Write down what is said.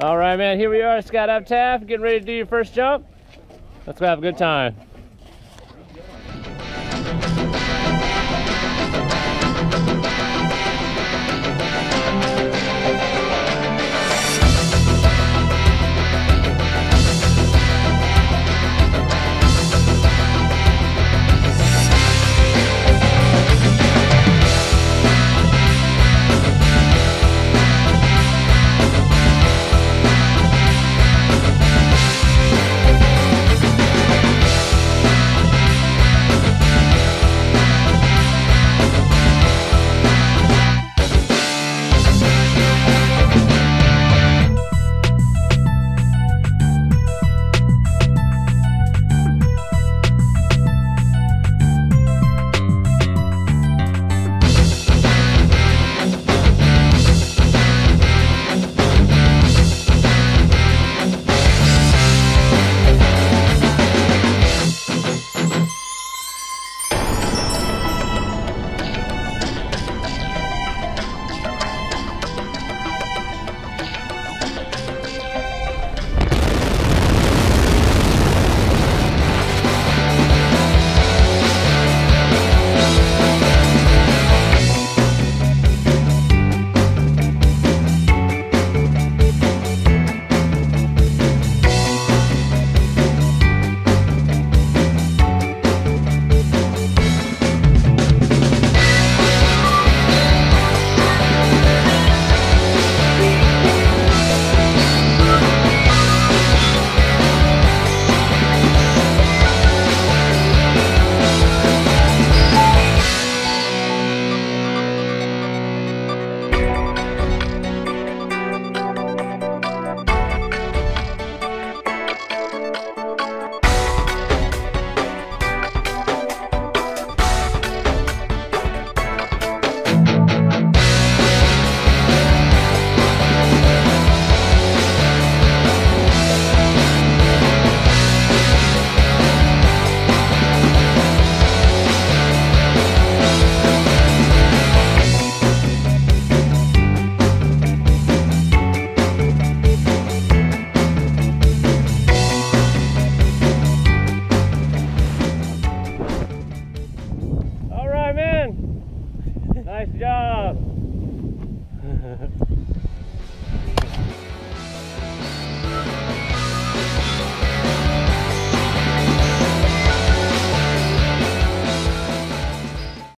All right, man. Here we are, Skydive Taft, getting ready to do your first jump. Let's go have a good time.